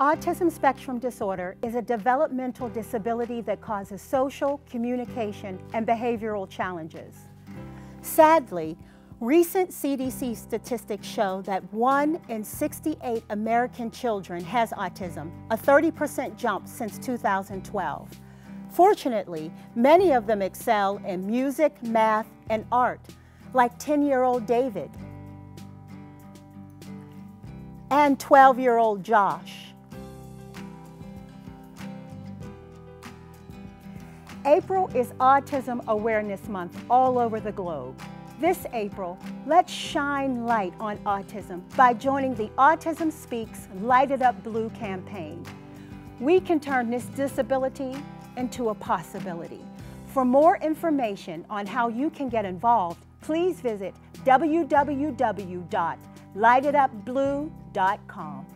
Autism spectrum disorder is a developmental disability that causes social, communication, and behavioral challenges. Sadly, recent CDC statistics show that 1 in 68 American children has autism, a 30% jump since 2012. Fortunately, many of them excel in music, math, and art, like 10-year-old David and 12-year-old Josh. April is Autism Awareness Month all over the globe. This April, let's shine light on autism by joining the Autism Speaks Light It Up Blue campaign. We can turn this disability into a possibility. For more information on how you can get involved, please visit www.lightitupblue.com.